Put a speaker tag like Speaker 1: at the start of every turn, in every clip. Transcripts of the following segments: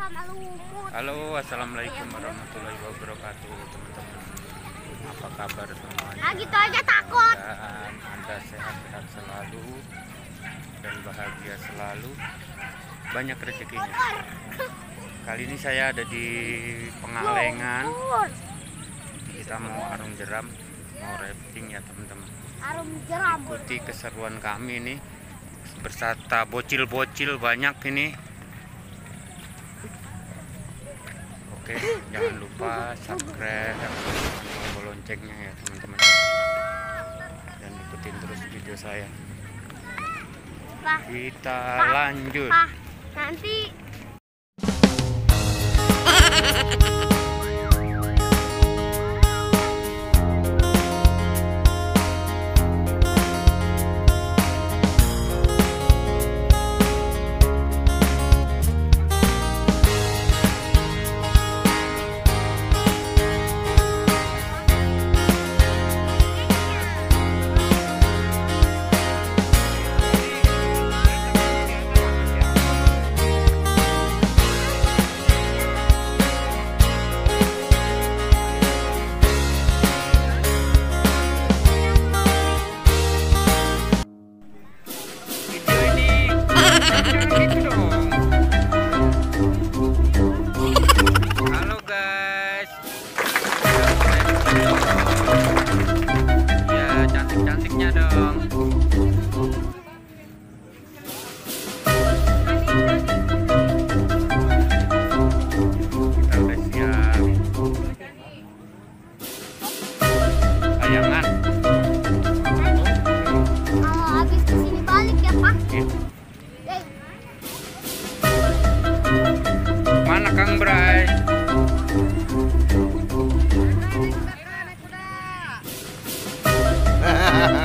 Speaker 1: sama lumut.
Speaker 2: Halo, assalamualaikum warahmatullahi wabarakatuh, teman-teman. Apa kabar semuanya?
Speaker 1: Ah gitu aja takut.
Speaker 2: Dan anda sehat-sehat selalu dan bahagia selalu. Banyak rezekinya. Kali ini saya ada di Pengalengan. Kita mau arung jeram, mau rafting ya teman-teman.
Speaker 1: Arum jeram.
Speaker 2: Ikuti keseruan kami nih bersata bocil-bocil banyak ini. Oke, jangan lupa subscribe, tombol loncengnya ya teman-teman. Dan ikutin terus video saya. Kita
Speaker 1: Pak,
Speaker 2: lanjut.
Speaker 1: Pak, nanti
Speaker 2: Kang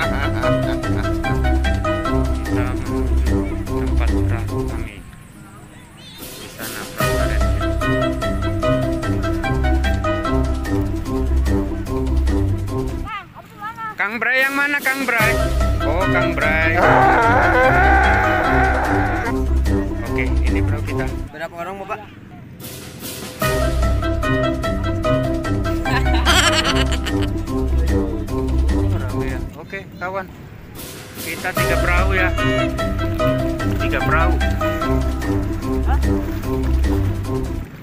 Speaker 2: Bray yang mana Kang Bray? Oh Kang Bray. Oke, ini perahu kita.
Speaker 3: Berapa orang Bapak?
Speaker 2: Kawan. Kita tiga perahu ya. Tiga perahu. Pegangan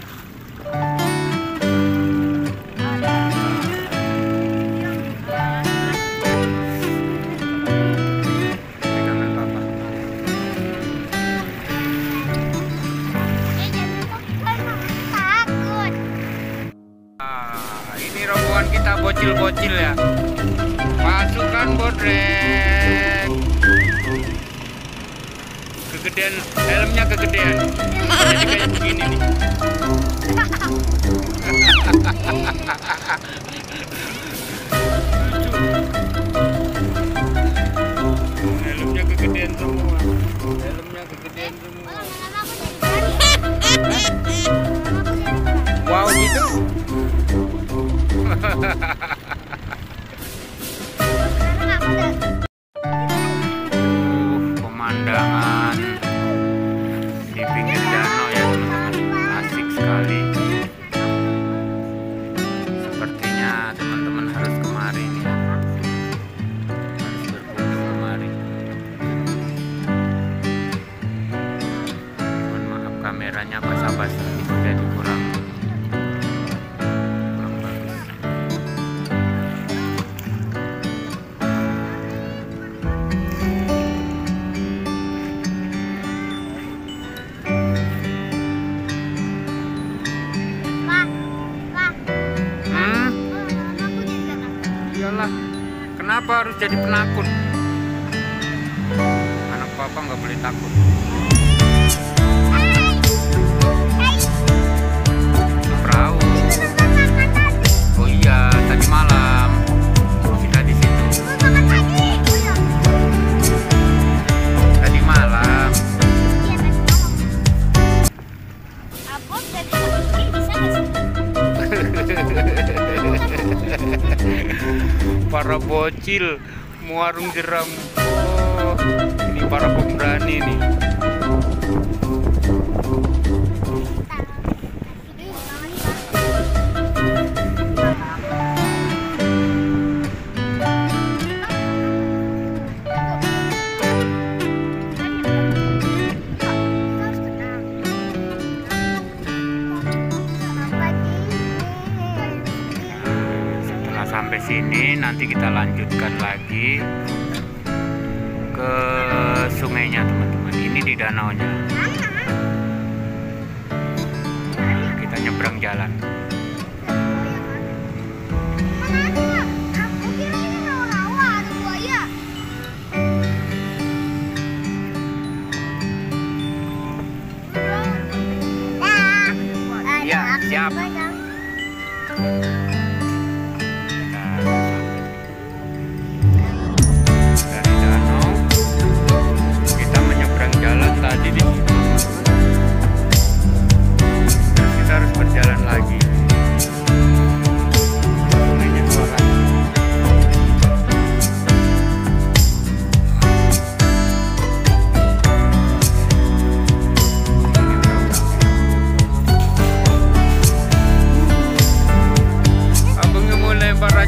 Speaker 2: Kegedean, helmnya kegedean. Kayak begini nih. Helmnya kegedean semua. Helmnya
Speaker 1: jadi
Speaker 2: basah-basah jadi kurang kurang bagus
Speaker 1: Pak, Pak,
Speaker 2: hmm? Iyalah, kenapa harus jadi penakut? Anak papa nggak boleh takut. Para bocil muarung jeram. Oh, ini para pemberani nih. Sampai sini. Nanti kita lanjutkan lagi ke sungainya teman-teman. Ini di danau nya kita nyebrang jalan. Ya, siap.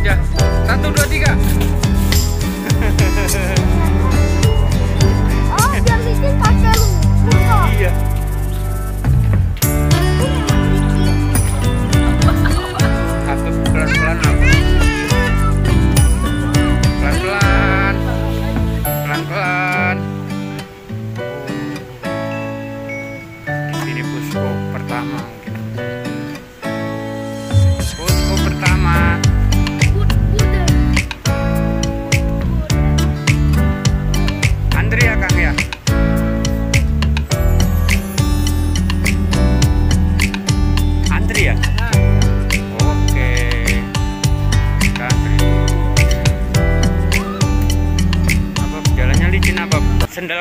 Speaker 2: Aja. Satu dua tiga. Iya aku pelan pelan aku pelan pelan pelan pelan di sini pusko pertama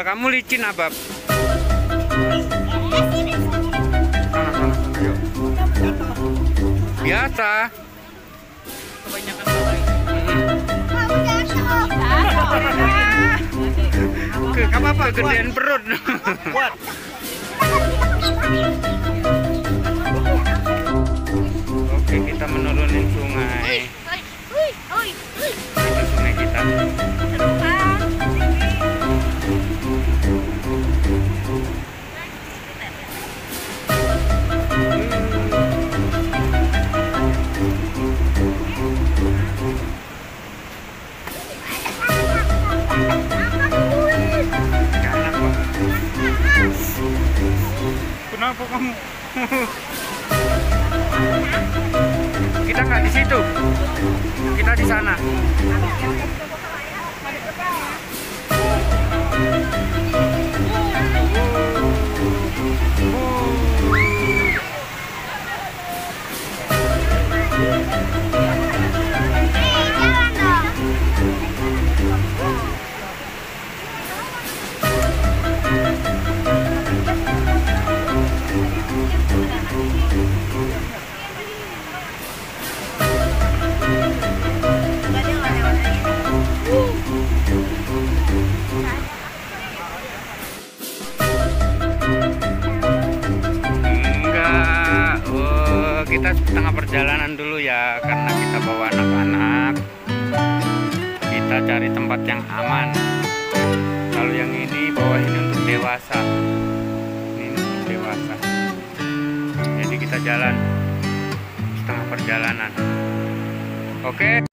Speaker 2: Sendal kamu licin apa yuk. Biasa
Speaker 1: Kebanyakan
Speaker 2: Ke, apa gedean perut
Speaker 1: Kuat.
Speaker 2: Oke kita menurunin sungai Kenapa kamu? Kita nggak di situ. Kita di sana. Dulu ya karena kita bawa anak-anak. Kita cari tempat yang aman. Kalau yang ini bawa ini untuk dewasa. Ini untuk dewasa. Jadi kita jalan setengah perjalanan. Oke.